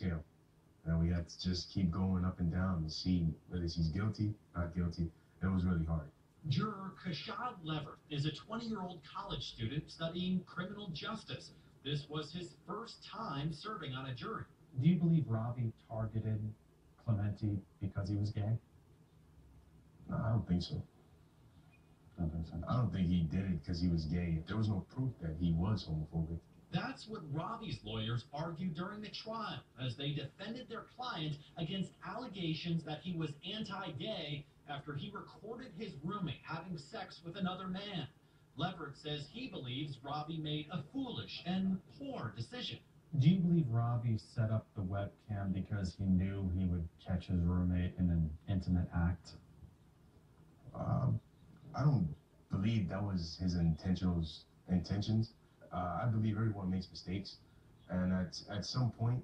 scale. And we had to just keep going up and down and see whether he's guilty, not guilty. It was really hard. Juror Kashad Lever is a 20 year old college student studying criminal justice. This was his first time serving on a jury. Do you believe Ravi targeted Clementi because he was gay? No, I don't think so. I don't think so. I don't think he did it because he was gay. There was no proof that he was homophobic. That's what Ravi's lawyers argued during the trial as they defended their client against allegations that he was anti gay after he recorded his roommate having sex with another man. Leverett says he believes Ravi made a foolish and poor decision. Do you believe Ravi set up the webcam because he knew he would catch his roommate in an intimate act? Um, I don't believe that was his intentional intentions. Uh, I believe everyone makes mistakes, and at at some point,